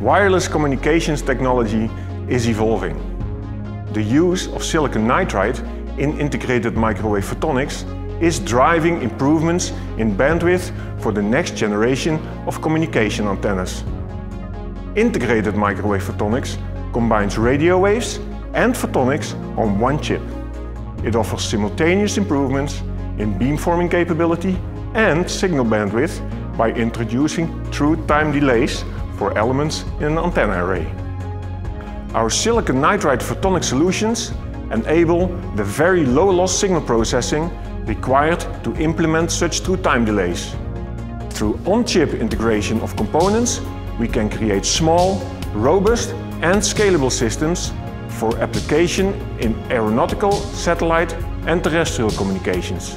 wireless communications technology is evolving. The use of silicon nitride in integrated microwave photonics is driving improvements in bandwidth for the next generation of communication antennas. Integrated microwave photonics combines radio waves and photonics on one chip. It offers simultaneous improvements in beamforming capability and signal bandwidth by introducing true time delays for elements in an antenna array. Our silicon nitride photonic solutions enable the very low loss signal processing required to implement such true time delays. Through on-chip integration of components, we can create small, robust and scalable systems for application in aeronautical, satellite and terrestrial communications.